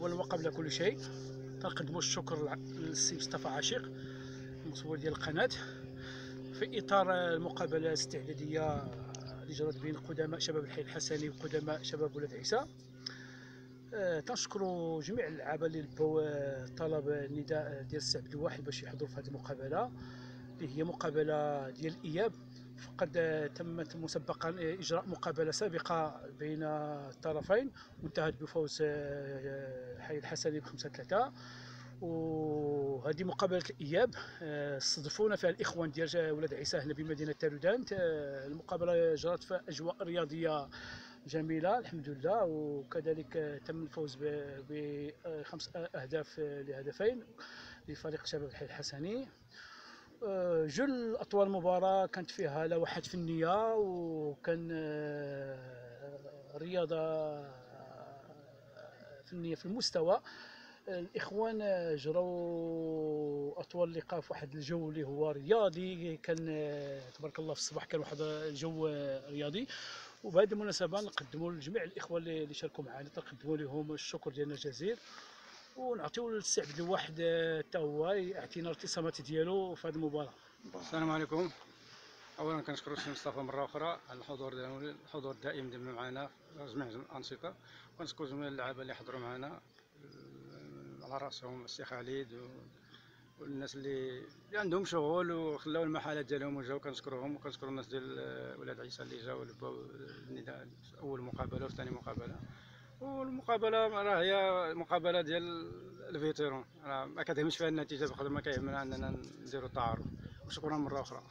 اولا وقبل كل شيء تنقدموا الشكر للسي مصطفى عاشق المسؤول ديال القناة في إطار المقابلة الاستعدادية اللي جرت بين قدماء شباب الحي الحسني وقدماء شباب ولاد عيسى. آه، تنشكروا جميع اللعابه اللي لبوا آه، طلب النداء ديال السي عبد الواحد باش يحضروا في هذه المقابلة اللي هي مقابلة ديال الاياب فقد آه، تمت مسبقا إجراء مقابلة سابقة بين الطرفين وانتهت بفوز آه، حي الحسني بخمسة ثلاثة وهذه مقابلة الإياب آه، استضفونا فيها الإخوان ديال ولاد عيسى هنا بمدينة تارودانت آه، المقابلة جرت في أجواء رياضية جميلة الحمد لله. وكذلك آه، تم الفوز بخمس أهداف آه، لهدفين لفريق شباب الحي الحسني. آه، جل اطوال المباراه كانت فيها لوحات فنيه وكان آه، رياضة آه، فنيه في المستوى. الإخوان آه، جراو أطول اللقاء في واحد الجو اللي هو رياضي. كان تبارك الله في الصباح كان واحد الجو رياضي. وبهذه المناسبة نقدموا لجميع الإخوة اللي شاركوا معنا. نقدموا لهم الشكر ديالنا الجزيل. ونعطيو للسي عبد الواحد آه، حتى هو يعطينا الابتسامات ديالو في هذه المباراة. السلام عليكم. اولا كنشكر السي مصطفى مرة أخرى على الحضور ديالو الحضور الدائم ديالو معنا في جميع الأنشطة. كنشكر جميع اللعابة اللي حضروا معنا آه، على رأسهم السي خالد و... والناس اللي اللي عندهم شغل وخلاو المحلات ديالهم وجاو كنشكرهم وكنشكر الناس ديال آه، ولاد عيسى اللي جاو لباو النداء في أول مقابلة وفي ثاني مقابلة. والمقابلة راه هي مقابلة ديال الفيتيرون. راه ما كتهمش فيها النتيجة بقدر ما كيهمنا أننا نديروا التعارف. وشكرا مرة أخرى.